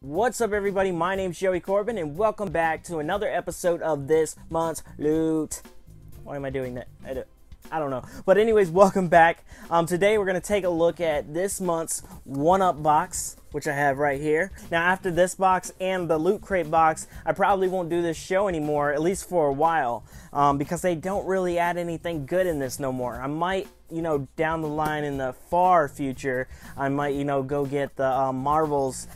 What's up, everybody? My name's Joey Corbin, and welcome back to another episode of this month's loot. Why am I doing that? I don't, I don't know. But anyways, welcome back. Um, today we're gonna take a look at this month's one-up box, which I have right here. Now, after this box and the loot crate box, I probably won't do this show anymore, at least for a while, um, because they don't really add anything good in this no more. I might you know, down the line in the far future, I might, you know, go get the uh, Marvels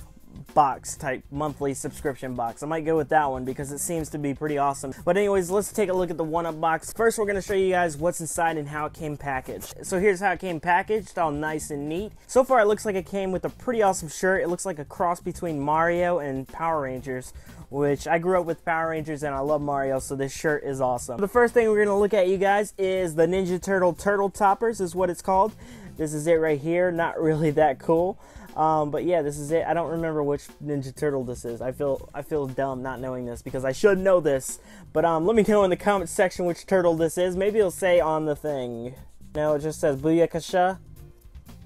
box type monthly subscription box. I might go with that one because it seems to be pretty awesome. But anyways, let's take a look at the one-up box. First, we're going to show you guys what's inside and how it came packaged. So here's how it came packaged, all nice and neat. So far, it looks like it came with a pretty awesome shirt. It looks like a cross between Mario and Power Rangers which I grew up with Power Rangers and I love Mario, so this shirt is awesome. The first thing we're going to look at, you guys, is the Ninja Turtle Turtle Toppers is what it's called. This is it right here. Not really that cool. Um, but yeah, this is it. I don't remember which Ninja Turtle this is. I feel I feel dumb not knowing this because I should know this. But um, let me know in the comment section which turtle this is. Maybe it'll say on the thing. No, it just says Booyakasha.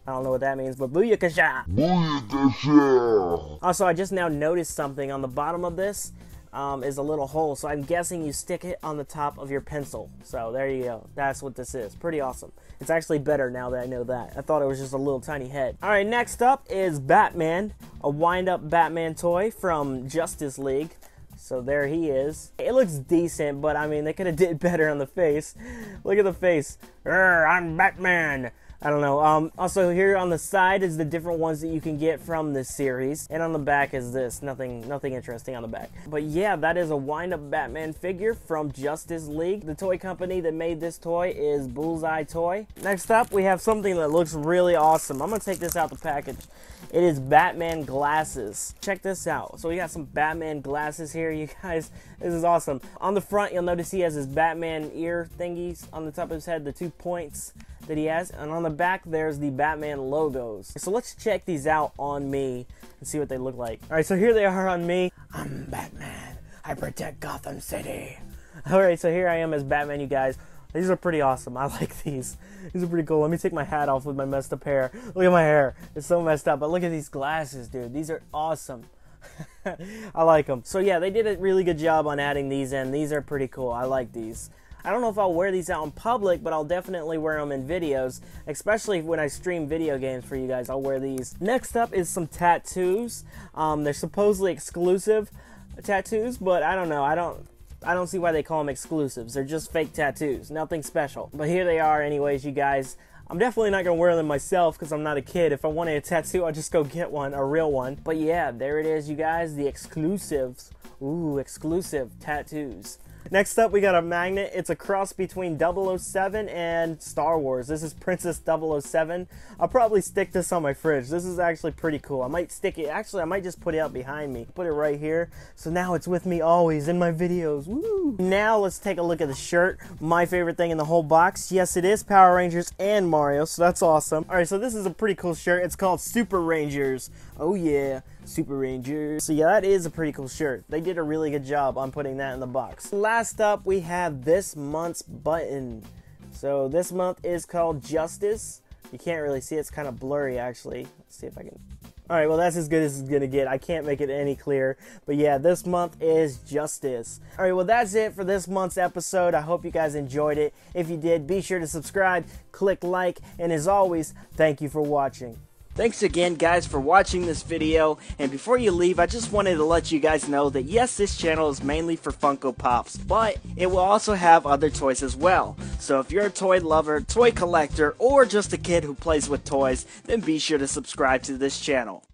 I don't know what that means, but Booyakasha! Booyakasha! Also, I just now noticed something on the bottom of this um, is a little hole. So I'm guessing you stick it on the top of your pencil. So there you go. That's what this is. Pretty awesome. It's actually better now that I know that. I thought it was just a little tiny head. All right, next up is Batman, a wind-up Batman toy from Justice League. So there he is. It looks decent, but I mean, they could have did better on the face. Look at the face. I'm Batman. I don't know. Um, also, here on the side is the different ones that you can get from this series, and on the back is this. Nothing, nothing interesting on the back. But yeah, that is a wind-up Batman figure from Justice League. The toy company that made this toy is Bullseye Toy. Next up, we have something that looks really awesome. I'm gonna take this out of the package. It is Batman glasses. Check this out. So we got some Batman glasses here, you guys. This is awesome. On the front, you'll notice he has his Batman ear thingies on the top of his head, the two points that he has. And on the back, there's the Batman logos. So let's check these out on me and see what they look like. All right, so here they are on me. I'm Batman. I protect Gotham City. All right, so here I am as Batman, you guys. These are pretty awesome. I like these. These are pretty cool. Let me take my hat off with my messed up hair. Look at my hair. It's so messed up. But look at these glasses, dude. These are awesome. I like them. So yeah, they did a really good job on adding these in. These are pretty cool. I like these. I don't know if I'll wear these out in public, but I'll definitely wear them in videos, especially when I stream video games for you guys. I'll wear these. Next up is some tattoos. Um, they're supposedly exclusive tattoos, but I don't know. I don't. I don't see why they call them exclusives. They're just fake tattoos, nothing special. But here they are, anyways, you guys. I'm definitely not gonna wear them myself because I'm not a kid. If I wanted a tattoo, I'll just go get one, a real one. But yeah, there it is, you guys. The exclusives. Ooh, exclusive tattoos. Next up, we got a magnet. It's a cross between 007 and Star Wars. This is Princess 007. I'll probably stick this on my fridge. This is actually pretty cool. I might stick it, actually, I might just put it out behind me. Put it right here. So now it's with me always in my videos. Woo! Now let's take a look at the shirt. My favorite thing in the whole box. Yes, it is Power Rangers and Mario, so that's awesome. All right, so this is a pretty cool shirt. It's called Super Rangers. Oh yeah. Super Rangers. So yeah, that is a pretty cool shirt. They did a really good job on putting that in the box. Last up, we have this month's button. So this month is called Justice. You can't really see it. It's kind of blurry, actually. Let's see if I can... Alright, well that's as good as it's gonna get. I can't make it any clearer. But yeah, this month is Justice. Alright, well that's it for this month's episode. I hope you guys enjoyed it. If you did, be sure to subscribe, click like, and as always, thank you for watching. Thanks again guys for watching this video and before you leave I just wanted to let you guys know that yes this channel is mainly for Funko Pops but it will also have other toys as well. So if you're a toy lover, toy collector, or just a kid who plays with toys then be sure to subscribe to this channel.